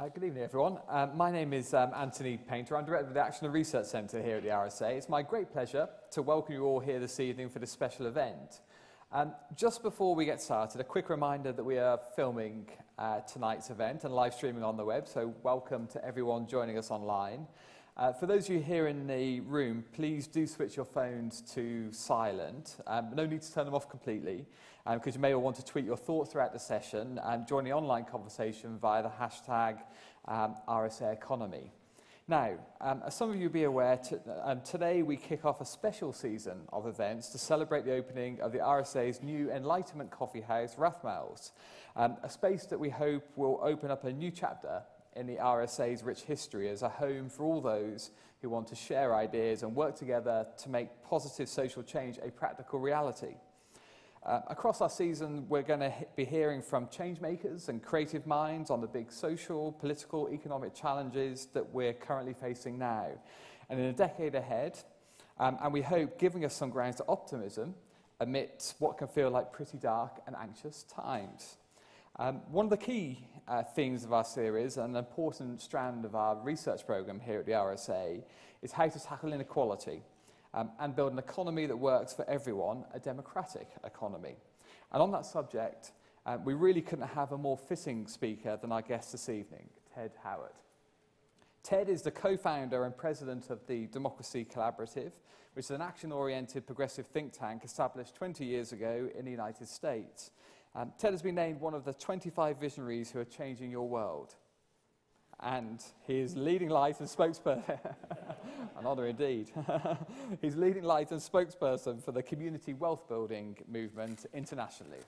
Uh, good evening, everyone. Um, my name is um, Anthony Painter. I'm Director of the Action and Research Centre here at the RSA. It's my great pleasure to welcome you all here this evening for this special event. Um, just before we get started, a quick reminder that we are filming uh, tonight's event and live streaming on the web, so welcome to everyone joining us online. Uh, for those of you here in the room, please do switch your phones to silent. Um, no need to turn them off completely, because um, you may all want to tweet your thoughts throughout the session and join the online conversation via the hashtag um, RSA Economy. Now, um, as some of you will be aware, um, today we kick off a special season of events to celebrate the opening of the RSA's new Enlightenment Coffee House, Rawthmells, um, a space that we hope will open up a new chapter in the RSA's rich history as a home for all those who want to share ideas and work together to make positive social change a practical reality. Uh, across our season, we're going to be hearing from changemakers and creative minds on the big social, political, economic challenges that we're currently facing now. And in a decade ahead, um, and we hope giving us some grounds to optimism amidst what can feel like pretty dark and anxious times. Um, one of the key uh, themes of our series and an important strand of our research program here at the RSA is how to tackle inequality um, and build an economy that works for everyone, a democratic economy. And on that subject, uh, we really couldn't have a more fitting speaker than our guest this evening, Ted Howard. Ted is the co-founder and president of the Democracy Collaborative, which is an action-oriented progressive think tank established 20 years ago in the United States. Um, Ted has been named one of the 25 visionaries who are changing your world. And he is leading light and spokesperson. An honour indeed. He's leading light and spokesperson for the community wealth building movement internationally.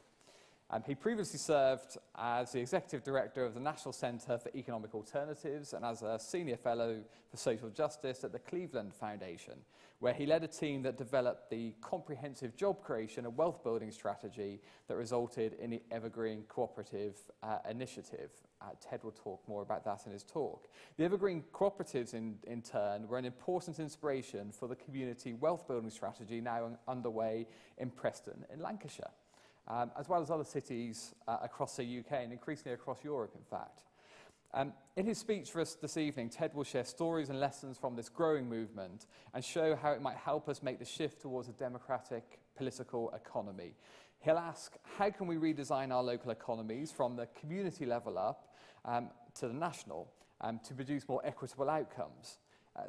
Um, he previously served as the Executive Director of the National Centre for Economic Alternatives and as a Senior Fellow for Social Justice at the Cleveland Foundation, where he led a team that developed the comprehensive job creation and wealth building strategy that resulted in the Evergreen Cooperative uh, Initiative. Uh, Ted will talk more about that in his talk. The Evergreen Cooperatives, in, in turn, were an important inspiration for the community wealth building strategy now underway in Preston in Lancashire um, as well as other cities uh, across the UK and increasingly across Europe, in fact. Um, in his speech for us this evening, Ted will share stories and lessons from this growing movement and show how it might help us make the shift towards a democratic political economy. He'll ask, how can we redesign our local economies from the community level up um, to the national um, to produce more equitable outcomes? Uh,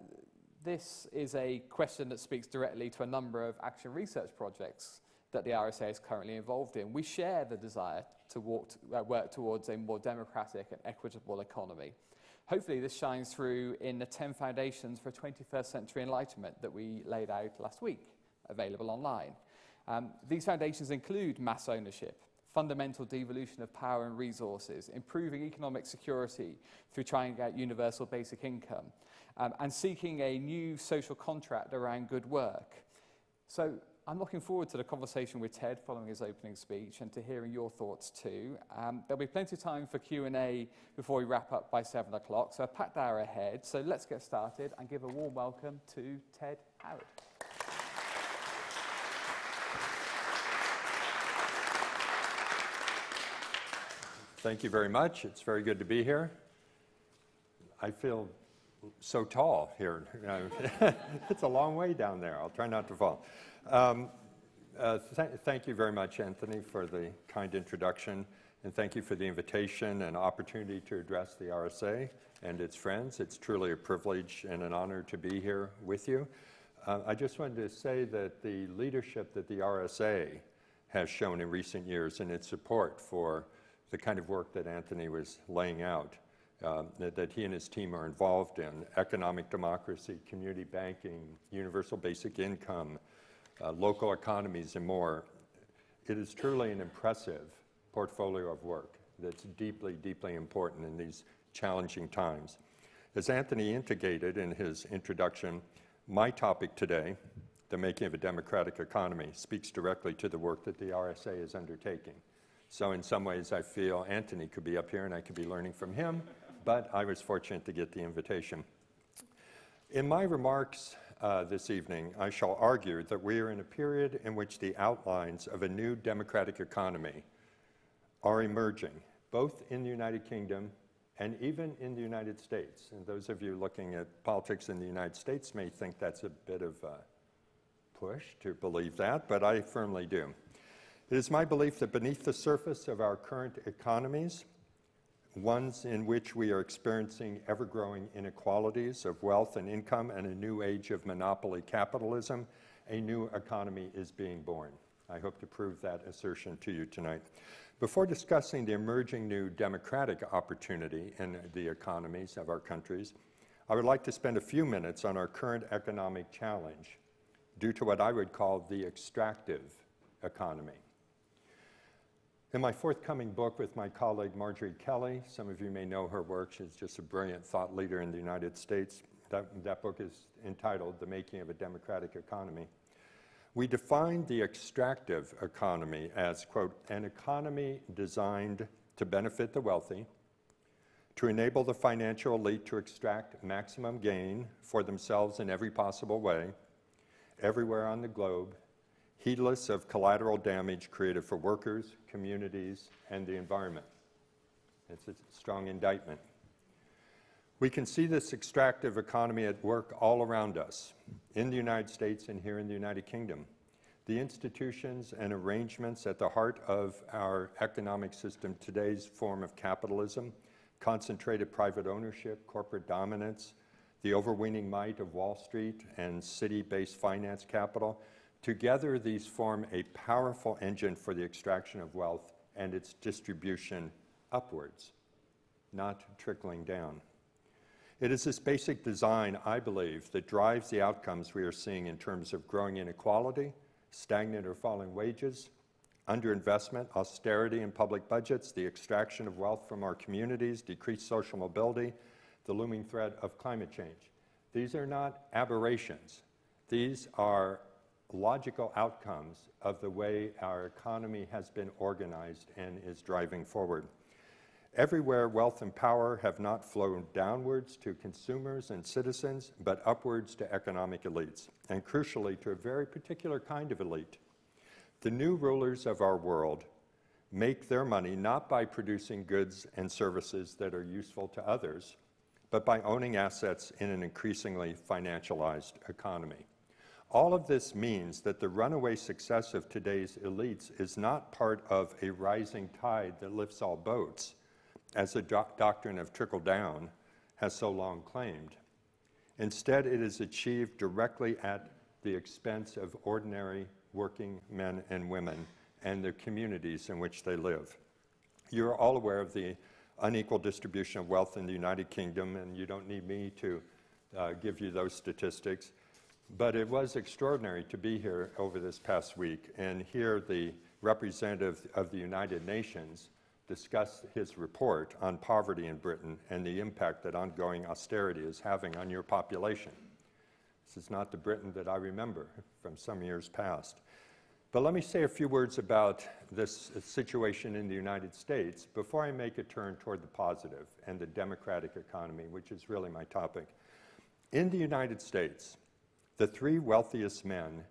this is a question that speaks directly to a number of action research projects that the RSA is currently involved in. We share the desire to walk, uh, work towards a more democratic and equitable economy. Hopefully this shines through in the 10 foundations for 21st century enlightenment that we laid out last week, available online. Um, these foundations include mass ownership, fundamental devolution of power and resources, improving economic security through trying out universal basic income, um, and seeking a new social contract around good work. So I'm looking forward to the conversation with Ted following his opening speech and to hearing your thoughts too. Um, there'll be plenty of time for Q&A before we wrap up by 7 o'clock, so a packed hour ahead. So let's get started and give a warm welcome to Ted Howard. Thank you very much. It's very good to be here. I feel so tall here. it's a long way down there. I'll try not to fall. Um, uh, th thank you very much, Anthony, for the kind introduction, and thank you for the invitation and opportunity to address the RSA and its friends. It's truly a privilege and an honor to be here with you. Uh, I just wanted to say that the leadership that the RSA has shown in recent years in its support for the kind of work that Anthony was laying out, that, that, he and his team are involved in, economic democracy, community banking, universal basic income, uh, local economies, and more. It is truly an impressive portfolio of work that's deeply, deeply important in these challenging times. As Anthony indicated in his introduction, my topic today, the making of a democratic economy, speaks directly to the work that the RSA is undertaking. So in some ways, I feel Anthony could be up here and I could be learning from him, but I was fortunate to get the invitation. In my remarks uh, this evening, I shall argue that we are in a period in which the outlines of a new democratic economy are emerging, both in the United Kingdom And even in the United States, and those of you looking at politics in the United States may think that's a bit of a push to believe that, but I firmly do. It is my belief that beneath the surface of our current economies, ones in which we are experiencing ever growing inequalities of wealth and income and a new age of monopoly capitalism, a new economy is being born. I hope to prove that assertion to you tonight. Before discussing the emerging new democratic opportunity in the economies of our countries, I would like to spend a few minutes on our current economic challenge due to what I would call the extractive economy. In my forthcoming book with my colleague Marjorie Kelly, some of you may know her work, she's just a brilliant thought leader in the United States. That, that book is entitled The Making of a Democratic Economy. We defined the extractive economy as, quote, an economy designed to benefit the wealthy, to enable the financial elite to extract maximum gain for themselves in every possible way, everywhere on the globe, heedless of collateral damage created for workers, communities, and the environment. It's a strong indictment. We can see this extractive economy at work all around us, in the United States and here in the United Kingdom. The institutions and arrangements at the heart of our economic system today's form of capitalism, concentrated private ownership, corporate dominance, the overweening might of Wall Street and city-based finance capital, Together, these form a powerful engine for the extraction of wealth and its distribution upwards, not trickling down. It is this basic design, I believe, that drives the outcomes we are seeing in terms of growing inequality, stagnant or falling wages, underinvestment, austerity in public budgets, the extraction of wealth from our communities, decreased social mobility, the looming threat of climate change. These are not aberrations. These are logical outcomes of the way our economy has been organized and is driving forward. Everywhere, wealth and power have not flowed downwards to consumers and citizens, but upwards to economic elites, and crucially to a very particular kind of elite. The new rulers of our world make their money not by producing goods and services that are useful to others, but by owning assets in an increasingly financialized economy. All of this means that the runaway success of today's elites is not part of a rising tide that lifts all boats, as the do doctrine of trickle down has so long claimed. Instead, it is achieved directly at the expense of ordinary working men and women and the communities in which they live. You're all aware of the unequal distribution of wealth in the United Kingdom, and you don't need me to uh, give you those statistics. But it was extraordinary to be here over this past week and hear the representative of the United Nations discuss his report on poverty in Britain and the impact that ongoing austerity is having on your population. This is not the Britain that I remember from some years past. But let me say a few words about this situation in the United States before I make a turn toward the positive and the democratic economy, which is really my topic. In the United States, the three wealthiest men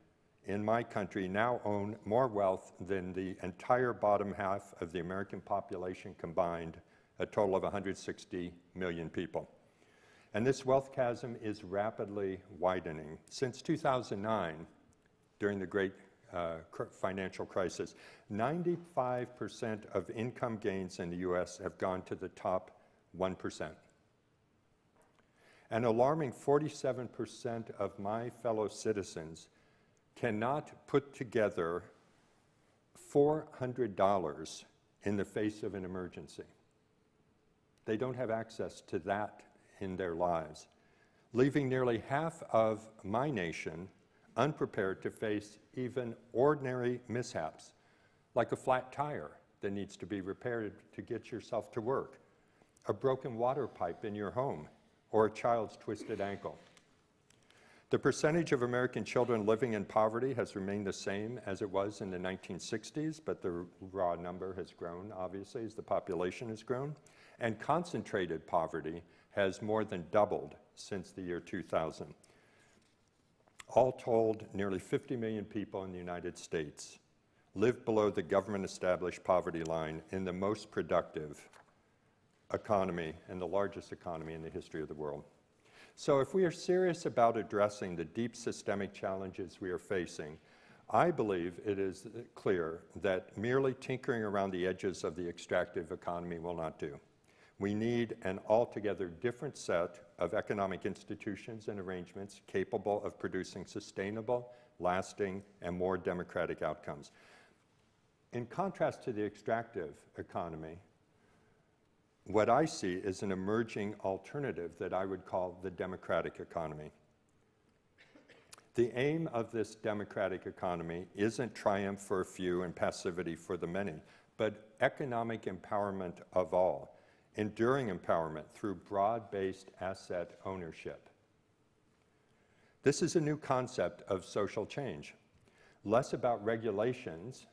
in my country now own more wealth than the entire bottom half of the American population combined, a total of 160 million people. And this wealth chasm is rapidly widening. Since 2009, during the great uh, financial crisis, 95% of income gains in the US have gone to the top 1%. An alarming 47% of my fellow citizens cannot put together $400 in the face of an emergency. They don't have access to that in their lives, leaving nearly half of my nation unprepared to face even ordinary mishaps, like a flat tire that needs to be repaired to get yourself to work, a broken water pipe in your home or a child's twisted ankle. The percentage of American children living in poverty has remained the same as it was in the 1960s, but the raw number has grown, obviously, as the population has grown. And concentrated poverty has more than doubled since the year 2000. All told, nearly 50 million people in the United States live below the government established poverty line in the most productive economy and the largest economy in the history of the world. So, if we are serious about addressing the deep systemic challenges we are facing, I believe it is clear that merely tinkering around the edges of the extractive economy will not do. We need an altogether different set of economic institutions and arrangements capable of producing sustainable, lasting, and more democratic outcomes. In contrast to the extractive economy, what I see is an emerging alternative that I would call the democratic economy. The aim of this democratic economy isn't triumph for a few and passivity for the many, but economic empowerment of all, enduring empowerment through broad based asset ownership. This is a new concept of social change, less about regulations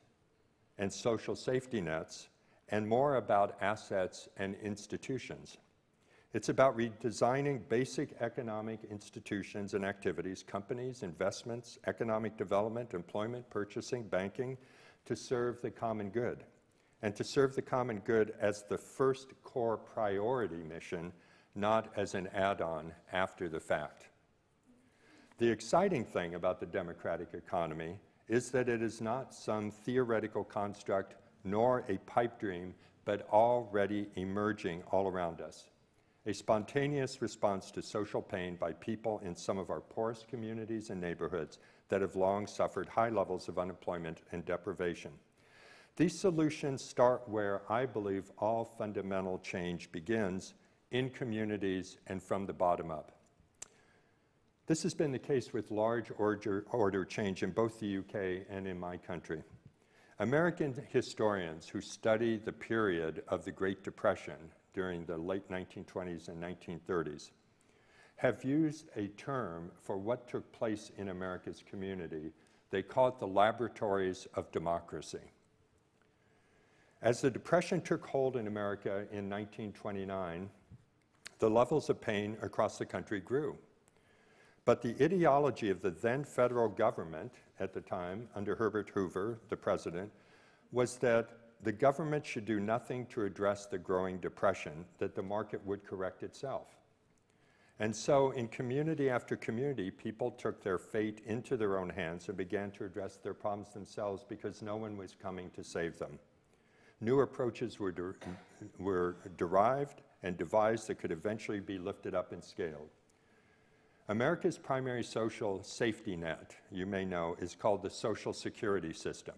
and social safety nets and more about assets and institutions. It's about redesigning basic economic institutions and activities, companies, investments, economic development, employment, purchasing, banking, to serve the common good. And to serve the common good as the first core priority mission, not as an add on after the fact. The exciting thing about the democratic economy is that it is not some theoretical construct nor a pipe dream, but already emerging all around us. A spontaneous response to social pain by people in some of our poorest communities and neighborhoods that have long suffered high levels of unemployment and deprivation. These solutions start where I believe all fundamental change begins in communities and from the bottom up. This has been the case with large order, order change in both the UK and in my country. American historians who study the period of the Great Depression during the late 1920s and 1930s have used a term for what took place in America's community. They call it the laboratories of democracy. As the Depression took hold in America in 1929, the levels of pain across the country grew. But the ideology of the then federal government at the time, under Herbert Hoover, the president, was that the government should do nothing to address the growing depression, that the market would correct itself. And so, in community after community, people took their fate into their own hands and began to address their problems themselves because no one was coming to save them. New approaches were, de were derived and devised that could eventually be lifted up and scaled. America's primary social safety net, you may know, is called the Social Security System.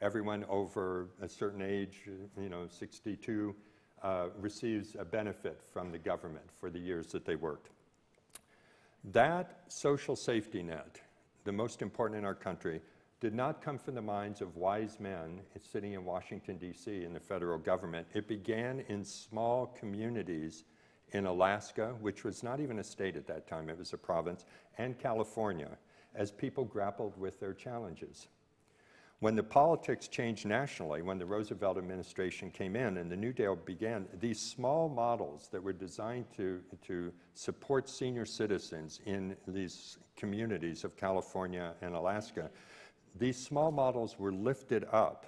Everyone over a certain age, you know, 62, uh, receives a benefit from the government for the years that they worked. That social safety net, the most important in our country, did not come from the minds of wise men sitting in Washington, D.C., in the federal government. It began in small communities in Alaska, which was not even a state at that time, it was a province, and California, as people grappled with their challenges. When the politics changed nationally, when the Roosevelt administration came in and the New Deal began, these small models that were designed to, to support senior citizens in these communities of California and Alaska, these small models were lifted up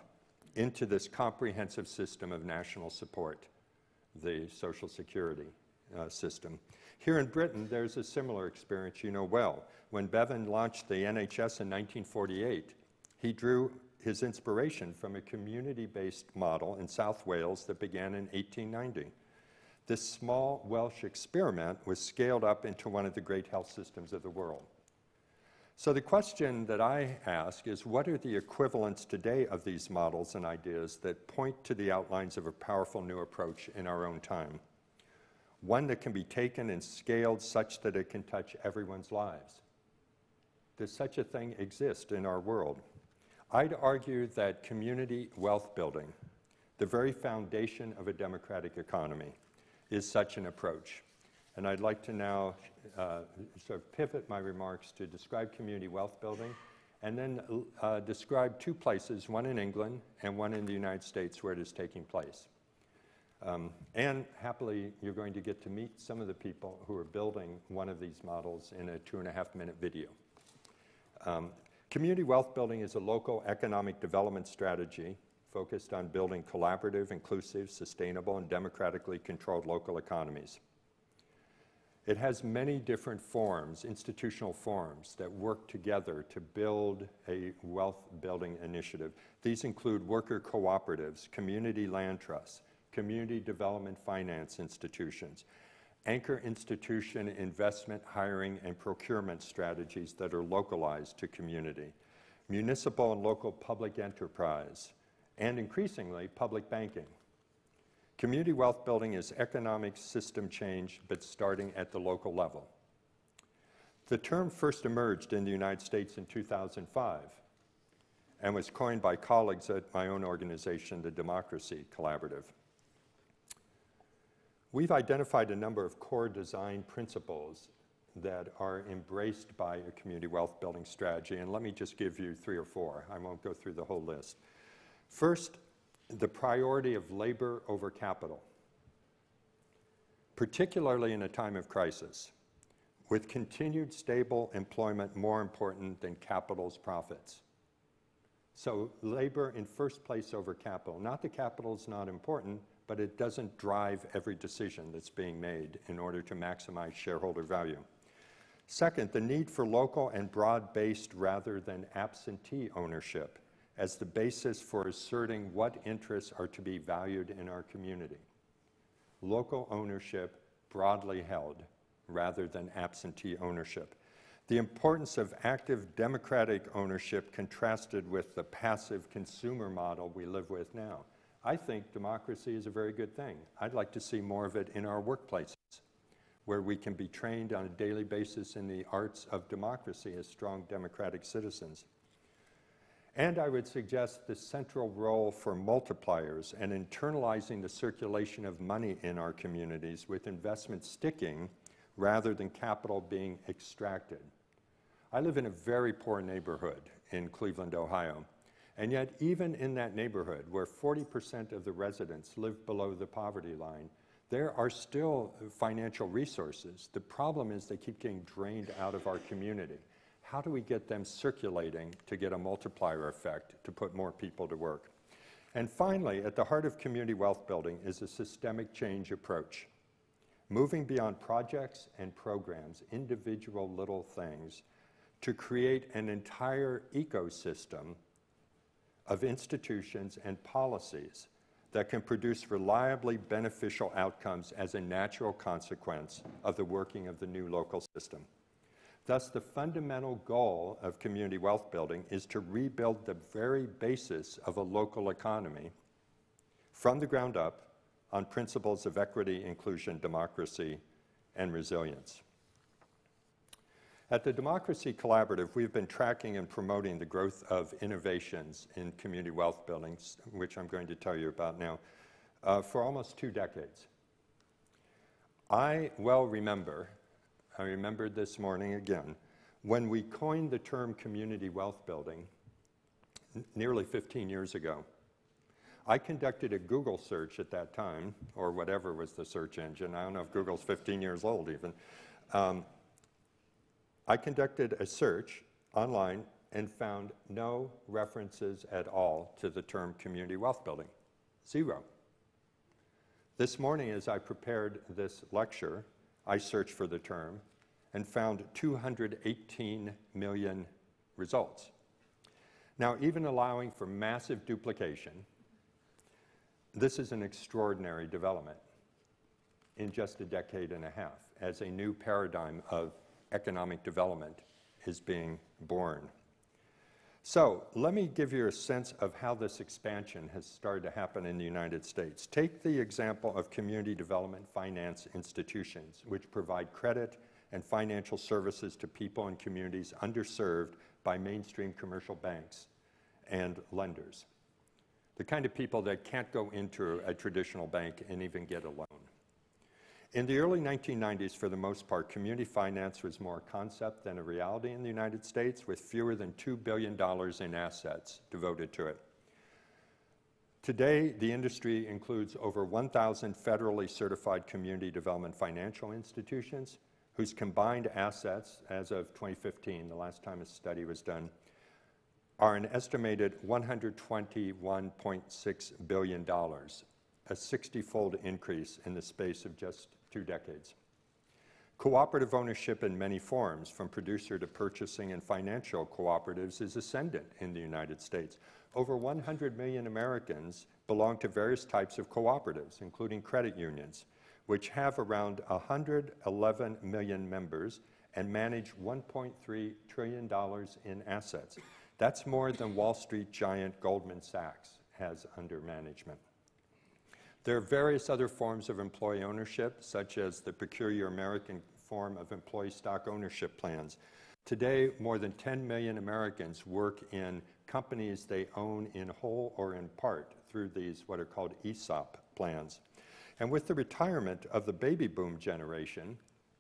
into this comprehensive system of national support, the Social Security uh, system. Here in Britain, there's a similar experience you know well. When Bevan launched the NHS in 1948, he drew his inspiration from a community based model in South Wales that began in 1890. This small Welsh experiment was scaled up into one of the great health systems of the world. So, the question that I ask is what are the equivalents today of these models and ideas that point to the outlines of a powerful new approach in our own time? One that can be taken and scaled such that it can touch everyone's lives. Does such a thing exist in our world? I'd argue that community wealth building, the very foundation of a democratic economy, is such an approach. And I'd like to now uh, sort of pivot my remarks to describe community wealth building and then uh, describe two places, one in England and one in the United States, where it is taking place. Um, and happily, you're going to get to meet some of the people who are building one of these models in a two and a half minute video. Um, community wealth building is a local economic development strategy focused on building collaborative, inclusive, sustainable, and democratically controlled local economies. It has many different forms, institutional forms, that work together to build a wealth building initiative. These include worker cooperatives, community land trusts, community development finance institutions, anchor institution investment, hiring, and procurement strategies that are localized to community, municipal and local public enterprise, and increasingly, public banking. Community wealth building is economic system change, but starting at the local level. The term first emerged in the United States in 2005 and was coined by colleagues at my own organization, the Democracy Collaborative. We've identified a number of core design principles that are embraced by a community wealth building strategy, and let me just give you three or four. I won't go through the whole list. First, the priority of labor over capital, particularly in a time of crisis, with continued stable employment more important than capital's profits. So labor in first place over capital. Not that capital is not important, but it doesn't drive every decision that's being made in order to maximize shareholder value. Second, the need for local and broad-based rather than absentee ownership as the basis for asserting what interests are to be valued in our community. Local ownership broadly held rather than absentee ownership. The importance of active democratic ownership contrasted with the passive consumer model we live with now. I think democracy is a very good thing. I'd like to see more of it in our workplaces, where we can be trained on a daily basis in the arts of democracy as strong democratic citizens. And I would suggest the central role for multipliers and internalizing the circulation of money in our communities with investment sticking rather than capital being extracted. I live in a very poor neighborhood in Cleveland, Ohio. And yet, even in that neighborhood where 40% of the residents live below the poverty line, there are still financial resources. The problem is they keep getting drained out of our community. How do we get them circulating to get a multiplier effect to put more people to work? And finally, at the heart of community wealth building is a systemic change approach. Moving beyond projects and programs, individual little things, to create an entire ecosystem of institutions and policies that can produce reliably beneficial outcomes as a natural consequence of the working of the new local system. Thus, the fundamental goal of community wealth building is to rebuild the very basis of a local economy from the ground up on principles of equity, inclusion, democracy, and resilience. At the Democracy Collaborative, we've been tracking and promoting the growth of innovations in community wealth buildings, which I'm going to tell you about now, uh, for almost two decades. I well remember I remembered this morning again, when we coined the term community wealth building nearly 15 years ago. I conducted a Google search at that time, or whatever was the search engine. I don't know if Google's 15 years old even. Um, I conducted a search online and found no references at all to the term community wealth building. Zero. This morning, as I prepared this lecture, I searched for the term and found 218 million results. Now, even allowing for massive duplication, this is an extraordinary development in just a decade and a half as a new paradigm of economic development is being born. So let me give you a sense of how this expansion has started to happen in the United States. Take the example of community development finance institutions, which provide credit and financial services to people and communities underserved by mainstream commercial banks and lenders. The kind of people that can't go into a traditional bank and even get a loan. In the early 1990s, for the most part, community finance was more a concept than a reality in the United States, with fewer than $2 billion in assets devoted to it. Today, the industry includes over 1,000 federally certified community development financial institutions, whose combined assets, as of 2015, the last time a study was done, are an estimated $121.6 billion, a 60-fold increase in the space of just two decades. Cooperative ownership in many forms, from producer to purchasing and financial cooperatives, is ascendant in the United States. Over 100 million Americans belong to various types of cooperatives, including credit unions, which have around 111 million members and manage $1.3 trillion in assets. That's more than Wall Street giant Goldman Sachs has under management. There are various other forms of employee ownership, such as the peculiar American form of employee stock ownership plans. Today, more than 10 million Americans work in companies they own in whole or in part through these what are called ESOP plans. And with the retirement of the baby boom generation,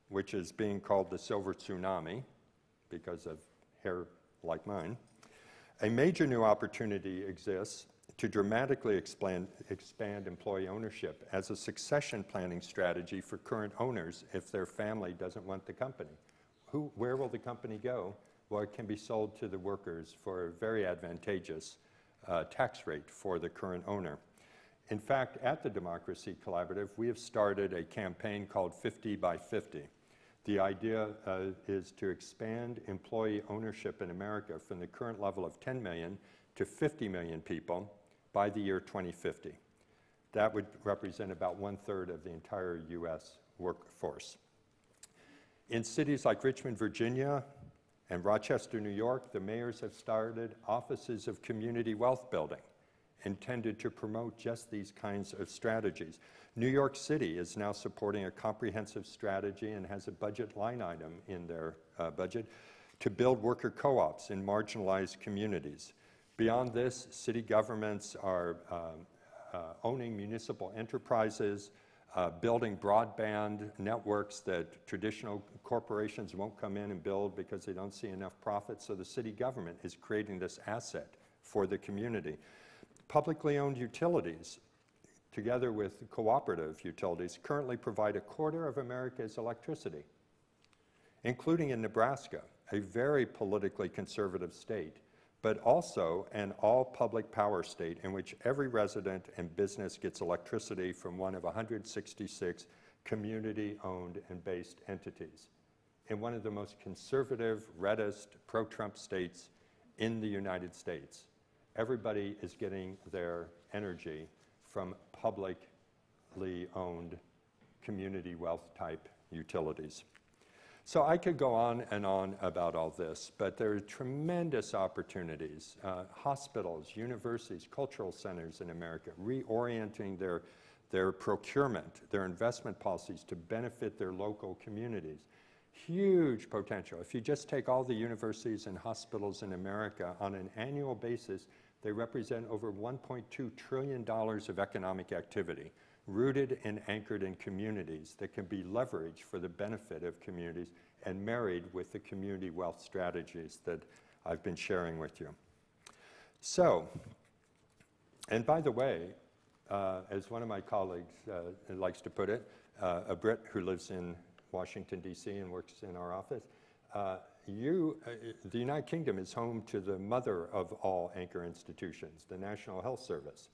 which is being called the silver tsunami because of hair like mine, a major new opportunity exists to dramatically expand, expand employee ownership as a succession planning strategy for current owners if their family doesn't want the company. Who, where will the company go? Well, it can be sold to the workers for a very advantageous uh, tax rate for the current owner. In fact, at the Democracy Collaborative, we have started a campaign called 50 by 50. The idea uh, is to expand employee ownership in America from the current level of 10 million to 50 million people by the year 2050. That would represent about one third of the entire US workforce. In cities like Richmond, Virginia, and Rochester, New York, the mayors have started offices of community wealth building intended to promote just these kinds of strategies. New York City is now supporting a comprehensive strategy and has a budget line item in their uh, budget to build worker co-ops in marginalized communities. Beyond this, city governments are um, uh, owning municipal enterprises, uh, building broadband networks that traditional corporations won't come in and build because they don't see enough profit. So the city government is creating this asset for the community. Publicly owned utilities, together with cooperative utilities, currently provide a quarter of America's electricity, including in Nebraska, a very politically conservative state but also an all public power state in which every resident and business gets electricity from one of 166 community owned and based entities. In one of the most conservative, reddest, pro Trump states in the United States, everybody is getting their energy from publicly owned community wealth type utilities. So I could go on and on about all this, but there are tremendous opportunities. Uh, hospitals, universities, cultural centers in America reorienting their, their procurement, their investment policies to benefit their local communities. Huge potential. If you just take all the universities and hospitals in America on an annual basis, they represent over $1.2 trillion of economic activity rooted and anchored in communities that can be leveraged for the benefit of communities and married with the community wealth strategies that I've been sharing with you. So, and by the way, uh, as one of my colleagues uh, likes to put it, uh, a Brit who lives in Washington, D.C. and works in our office, uh, you, uh, the United Kingdom is home to the mother of all anchor institutions, the National Health Service.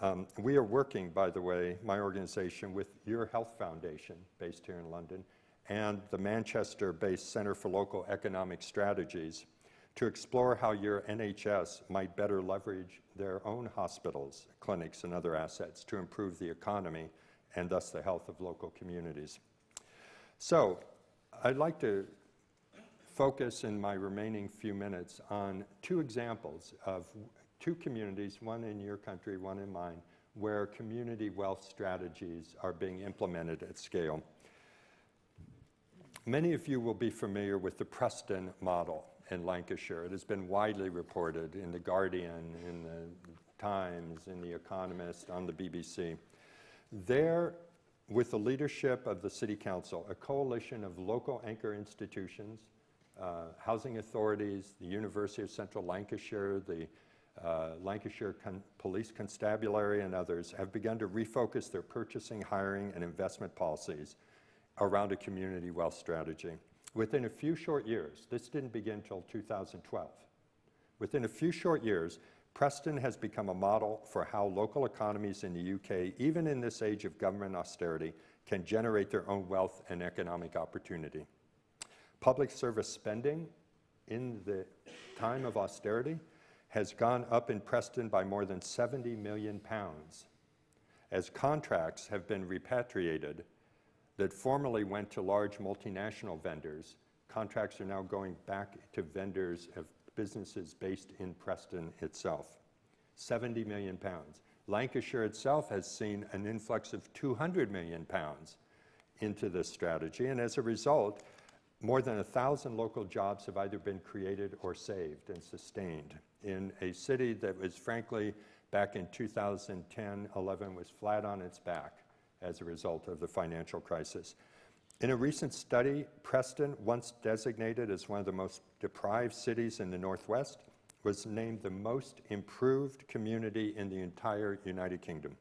Um, we are working, by the way, my organization, with Your Health Foundation, based here in London, and the Manchester based Center for Local Economic Strategies to explore how your NHS might better leverage their own hospitals, clinics, and other assets to improve the economy and thus the health of local communities. So, I'd like to focus in my remaining few minutes on two examples of two communities, one in your country, one in mine, where community wealth strategies are being implemented at scale. Many of you will be familiar with the Preston model in Lancashire. It has been widely reported in The Guardian, in the Times, in The Economist, on the BBC. There, with the leadership of the City Council, a coalition of local anchor institutions, uh, housing authorities, the University of Central Lancashire, the uh, Lancashire Con Police Constabulary and others have begun to refocus their purchasing, hiring, and investment policies around a community wealth strategy. Within a few short years, this didn't begin until 2012, Within a few short years, Preston has become a model for how local economies in the UK, even in this age of government austerity, can generate their own wealth and economic opportunity. Public service spending in the time of austerity has gone up in Preston by more than 70 million pounds as contracts have been repatriated that formerly went to large multinational vendors. Contracts are now going back to vendors of businesses based in Preston itself. 70 million pounds. Lancashire itself has seen an influx of 200 million pounds into this strategy, and as a result, more than a thousand local jobs have either been created or saved and sustained in a city that was frankly back in 2010 11 was flat on its back as a result of the financial crisis. In a recent study, Preston, once designated as one of the most deprived cities in the Northwest, was named the most improved community in the entire United Kingdom.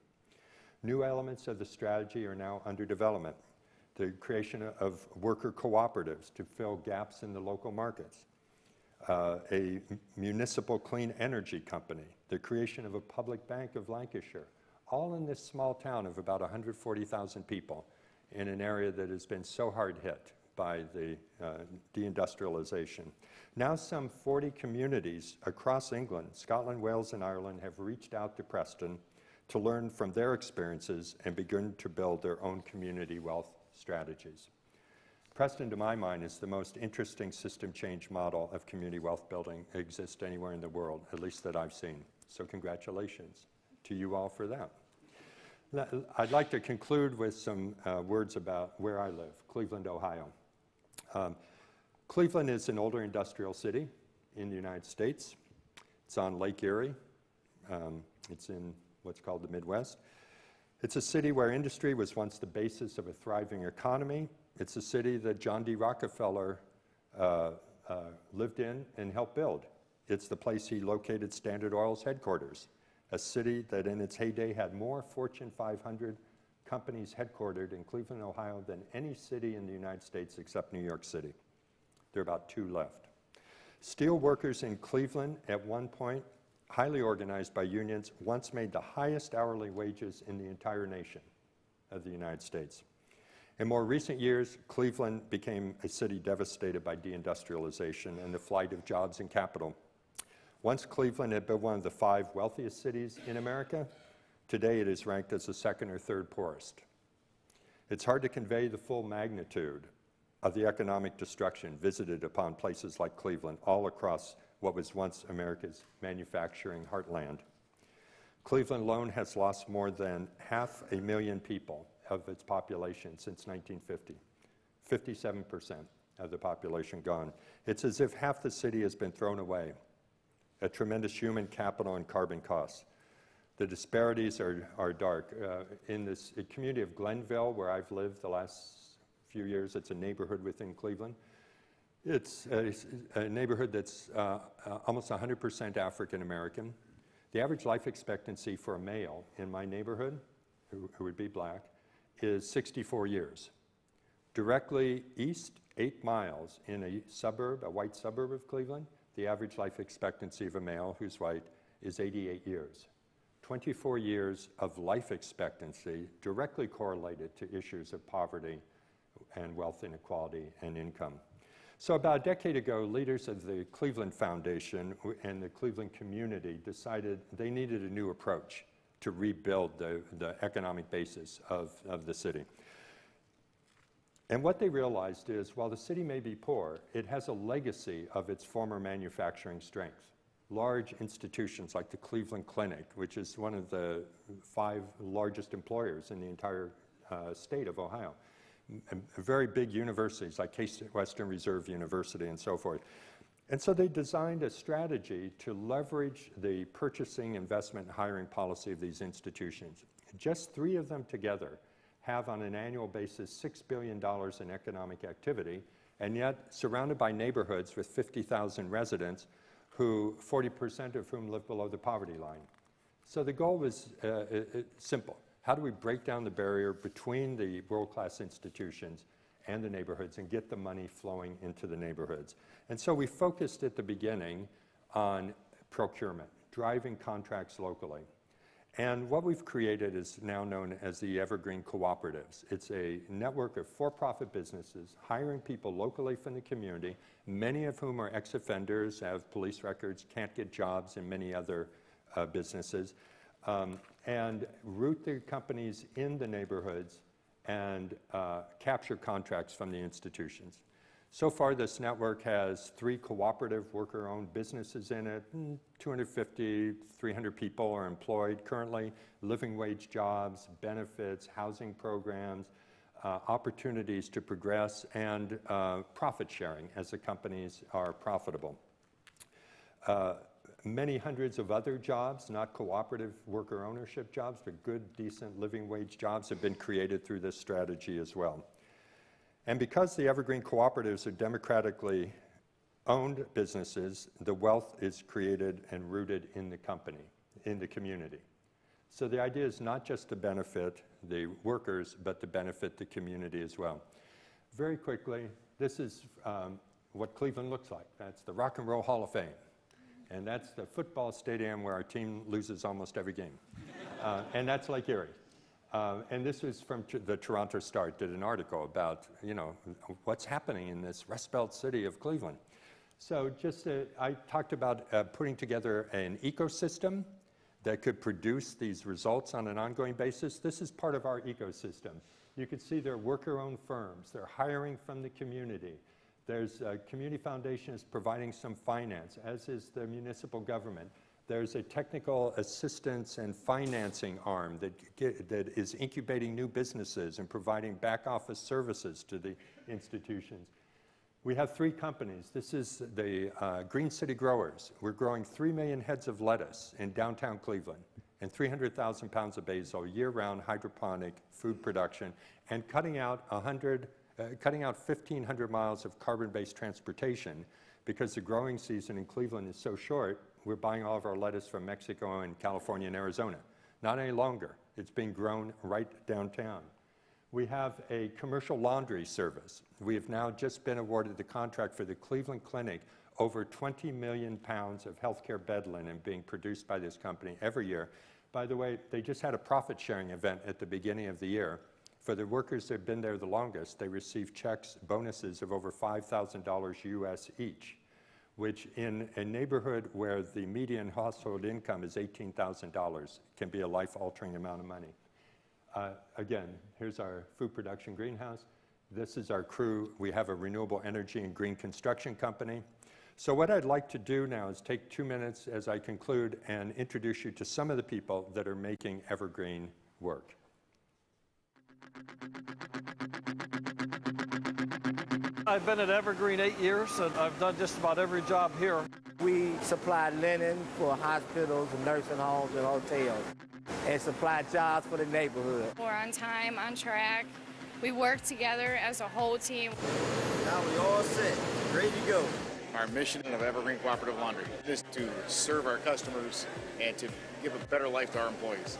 New elements of the strategy are now under development. The creation of worker cooperatives to fill gaps in the local markets, uh, a municipal clean energy company, the creation of a public bank of Lancashire, all in this small town of about 140,000 people in an area that has been so hard hit by the uh, deindustrialization. Now, some 40 communities across England, Scotland, Wales, and Ireland have reached out to Preston to learn from their experiences and begin to build their own community wealth strategies. Preston, to my mind, is the most interesting system change model of community wealth building exists anywhere in the world, at least that I've seen. So, congratulations to you all for that. I'd like to conclude with some uh, words about where I live, Cleveland, Ohio. Um, Cleveland is an older industrial city in the United States. It's on Lake Erie. Um, it's in what's called the Midwest. It's a city where industry was once the basis of a thriving economy it's a city that John D. Rockefeller uh, uh, lived in and helped build. It's the place he located Standard Oil's headquarters, a city that in its heyday had more Fortune 500 companies headquartered in Cleveland, Ohio than any city in the United States except New York City. There are about two left. Steel workers in Cleveland, at one point, highly organized by unions, once made the highest hourly wages in the entire nation of the United States. In more recent years, Cleveland became a city devastated by deindustrialization and the flight of jobs and capital. Once Cleveland had been one of the five wealthiest cities in America, today it is ranked as the second or third poorest. It's hard to convey the full magnitude of the economic destruction visited upon places like Cleveland, all across what was once America's manufacturing heartland. Cleveland alone has lost more than half a million people of its population since 1950. 57% of the population gone. It's as if half the city has been thrown away. A tremendous human capital and carbon costs. The disparities are, are dark. Uh, in this community of Glenville, where I've lived the last few years, it's a neighborhood within Cleveland. It's a, a neighborhood that's uh, uh, almost 100% African American. The average life expectancy for a male in my neighborhood, who, who would be black, is 64 years. Directly east, eight miles in a suburb, a white suburb of Cleveland, the average life expectancy of a male who's white is 88 years. 24 years of life expectancy directly correlated to issues of poverty and wealth inequality and income. So, about a decade ago, leaders of the Cleveland Foundation and the Cleveland community decided they needed a new approach to rebuild the, the economic basis of, of the city. And what they realized is while the city may be poor, it has a legacy of its former manufacturing strength. Large institutions like the Cleveland Clinic, which is one of the five largest employers in the entire uh, state of Ohio, very big universities like Case Western Reserve University and so forth. And so they designed a strategy to leverage the purchasing, investment, and hiring policy of these institutions. Just three of them together have on an annual basis $6 billion in economic activity, and yet surrounded by neighborhoods with 50,000 residents who 40% of whom live below the poverty line. So the goal was uh, simple. How do we break down the barrier between the world-class institutions and the neighborhoods and get the money flowing into the neighborhoods. And so we focused at the beginning on procurement, driving contracts locally. And what we've created is now known as the Evergreen Cooperatives. It's a network of for profit businesses hiring people locally from the community, many of whom are ex offenders, have police records, can't get jobs, and many other uh, businesses, um, and root their companies in the neighborhoods and uh, capture contracts from the institutions. So far, this network has three cooperative worker-owned businesses in it. Hmm, 250, 300 people are employed currently, living wage jobs, benefits, housing programs, uh, opportunities to progress, and uh, profit sharing as the companies are profitable. Many hundreds of other jobs, not cooperative worker ownership jobs, but good, decent living wage jobs have been created through this strategy as well. And because the Evergreen Cooperatives are democratically owned businesses, the wealth is created and rooted in the company, in the community. So the idea is not just to benefit the workers, but to benefit the community as well. Very quickly, this is um, what Cleveland looks like. That's the Rock and Roll Hall of Fame. And that's the football stadium where our team loses almost every game. Uh, and that's Lake Erie. Uh, and this was from the Toronto Star, did an article about, you know, what's happening in this Rust Belt city of Cleveland. So just, uh, I talked about uh, putting together an ecosystem that could produce these results on an ongoing basis. This is part of our ecosystem. You can see they're worker-owned firms. They're hiring from the community. There's a community foundation is providing some finance, as is the municipal government. There's a technical assistance and financing arm that, get, that is incubating new businesses and providing back office services to the institutions. We have three companies. This is the uh, Green City Growers. We're growing 3 million heads of lettuce in downtown Cleveland and 300,000 pounds of basil year-round hydroponic food production and cutting out 100, uh, cutting out 1,500 miles of carbon-based transportation because the growing season in Cleveland is so short we're buying all of our lettuce from Mexico and California and Arizona. Not any longer. It's being grown right downtown. We have a commercial laundry service. We have now just been awarded the contract for the Cleveland Clinic, over 20 million pounds of healthcare bed linen being produced by this company every year. By the way, they just had a profit sharing event at the beginning of the year. For the workers that have been there the longest, they receive checks, bonuses of over $5,000 US each which in a neighborhood where the median household income is $18,000 can be a life-altering amount of money. Uh, again, here's our food production greenhouse. This is our crew. We have a renewable energy and green construction company. So what I'd like to do now is take two minutes as I conclude and introduce you to some of the people that are making Evergreen work. I've been at Evergreen eight years, and I've done just about every job here. We supply linen for hospitals and nursing homes and hotels and supply jobs for the neighborhood. We're on time, on track. We work together as a whole team. Now we all set, ready to go. Our mission of Evergreen Cooperative Laundry is to serve our customers and to give a better life to our employees.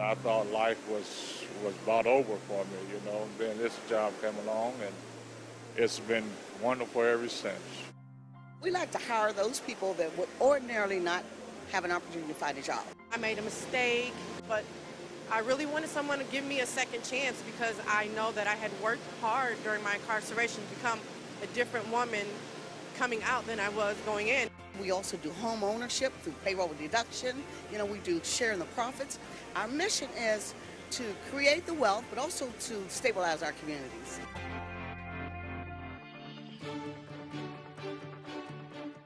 I thought life was was about over for me, you know. And then this job came along, and it's been wonderful ever since. We like to hire those people that would ordinarily not have an opportunity to find a job. I made a mistake, but I really wanted someone to give me a second chance because I know that I had worked hard during my incarceration to become a different woman coming out than I was going in. We also do home ownership through payroll deduction. You know, we do sharing the profits. Our mission is to create the wealth, but also to stabilize our communities.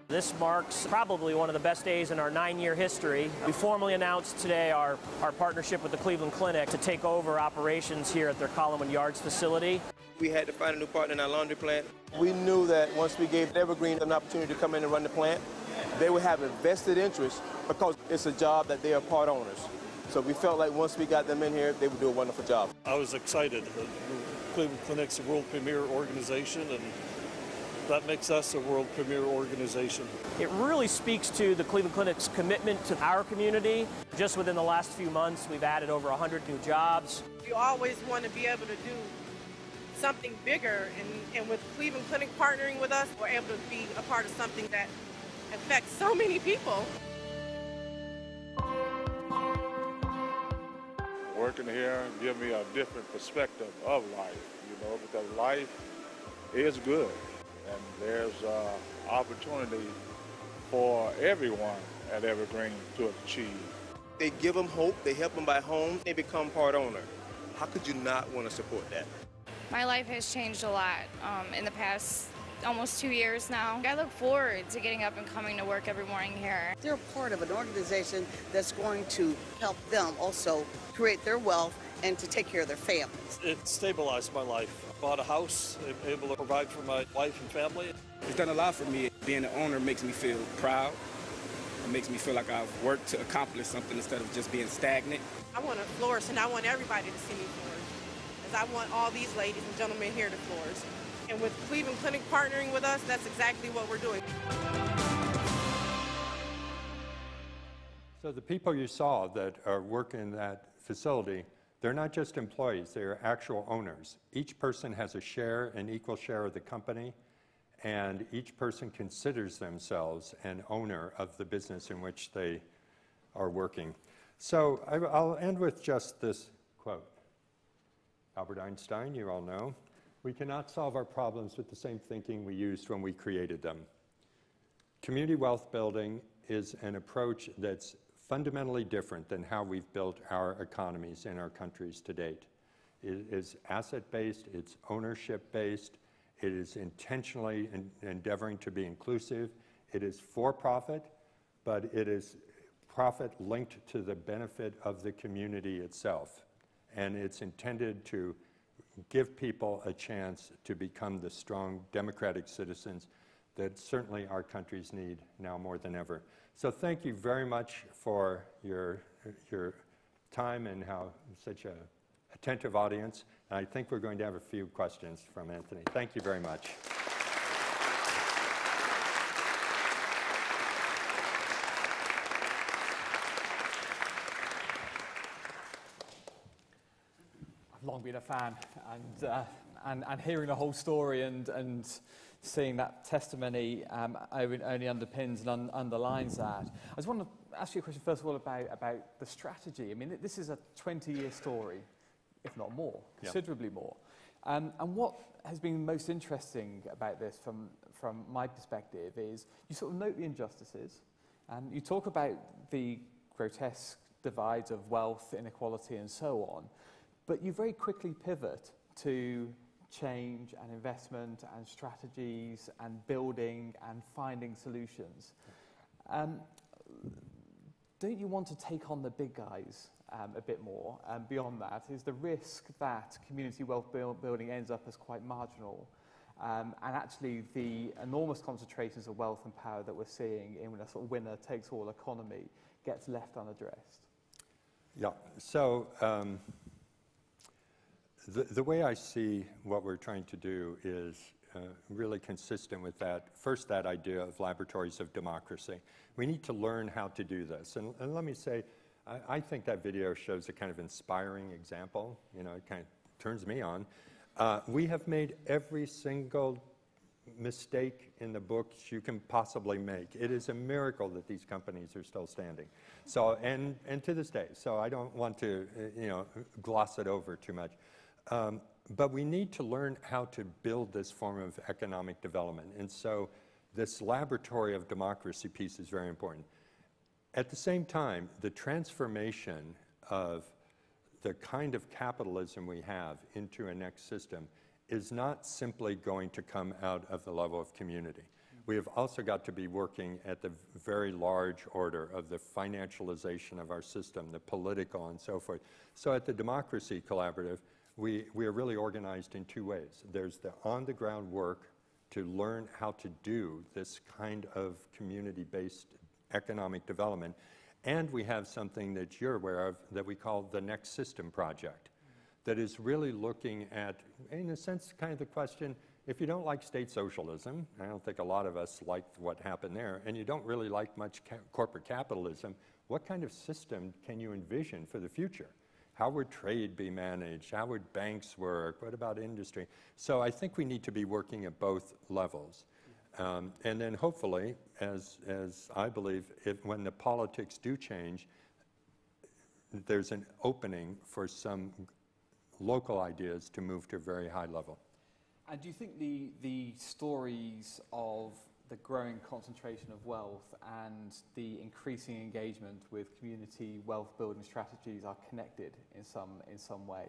This marks probably one of the best days in our nine-year history. We formally announced today our, our partnership with the Cleveland Clinic to take over operations here at their Collinwood Yards facility. We had to find a new partner in our laundry plant. We knew that once we gave Evergreen an opportunity to come in and run the plant, they would have a vested interest because it's a job that they are part owners. So we felt like once we got them in here, they would do a wonderful job. I was excited. The Cleveland Clinic's a world premier organization, and that makes us a world premier organization. It really speaks to the Cleveland Clinic's commitment to our community. Just within the last few months, we've added over 100 new jobs. You always want to be able to do something bigger, and, and with Cleveland Clinic partnering with us, we're able to be a part of something that affect so many people. Working here give me a different perspective of life, you know, because life is good and there's uh, opportunity for everyone at Evergreen to achieve. They give them hope, they help them buy homes, they become part owner. How could you not want to support that? My life has changed a lot um, in the past almost two years now. I look forward to getting up and coming to work every morning here. They're part of an organization that's going to help them also create their wealth and to take care of their families. It stabilized my life. I bought a house, able to provide for my wife and family. It's done a lot for me. Being an owner makes me feel proud. It makes me feel like I've worked to accomplish something instead of just being stagnant. I want to flourish, and I want everybody to see me flourish. As I want all these ladies and gentlemen here to flourish. And with Cleveland Clinic partnering with us, that's exactly what we're doing. So the people you saw that are working in that facility, they're not just employees, they're actual owners. Each person has a share, an equal share of the company, and each person considers themselves an owner of the business in which they are working. So I, will end with just this quote. Albert Einstein, you all know, we cannot solve our problems with the same thinking we used when we created them. Community wealth building is an approach that's fundamentally different than how we've built our economies in our countries to date. It is asset-based, it's ownership-based, it is intentionally en endeavoring to be inclusive, it is for-profit, but it is profit linked to the benefit of the community itself. And it's intended to give people a chance to become the strong democratic citizens that certainly our countries need now more than ever. So thank you very much for your, your time and how such a attentive audience. And I think we're going to have a few questions from Anthony. Thank you very much. Been a fan, and, uh, and, and hearing the whole story and, and seeing that testimony um, only underpins and un underlines that. I just want to ask you a question, first of all, about, about the strategy. I mean, this is a 20-year story, if not more, considerably yep. more. Um, and what has been most interesting about this from, from my perspective is you sort of note the injustices, and you talk about the grotesque divides of wealth, inequality, and so on, but you very quickly pivot to change and investment and strategies and building and finding solutions. Um, don't you want to take on the big guys um, a bit more? And um, beyond that, is the risk that community wealth build building ends up as quite marginal. Um, and actually, the enormous concentrations of wealth and power that we're seeing in a sort of winner takes all economy gets left unaddressed. Yeah. So. The, the way I see what we're trying to do is uh, really consistent with that. First, that idea of laboratories of democracy. We need to learn how to do this. And, and let me say, I, I, think that video shows a kind of inspiring example. You know, it kind of turns me on. Uh, we have made every single mistake in the books you can possibly make. It is a miracle that these companies are still standing. So, and, and to this day, so I don't want to, uh, you know, gloss it over too much. Um, but we need to learn how to build this form of economic development. And so this laboratory of democracy piece is very important. At the same time, the transformation of the kind of capitalism we have into a next system is not simply going to come out of the level of community. We have also got to be working at the very large order of the financialization of our system, the political and so forth. So at the Democracy Collaborative, we, we are really organized in two ways. There's the on-the-ground work to learn how to do this kind of community-based economic development, and we have something that you're aware of that we call the Next System Project that is really looking at, in a sense, kind of the question, if you don't like state socialism, I don't think a lot of us liked what happened there, and you don't really like much ca corporate capitalism, what kind of system can you envision for the future? How would trade be managed? How would banks work? What about industry? So I think we need to be working at both levels. Um, and then hopefully, as, as I believe, if, when the politics do change, there's an opening for some local ideas to move to a very high level. And do you think the, the stories of the growing concentration of wealth and the increasing engagement with community wealth building strategies are connected in some, in some way?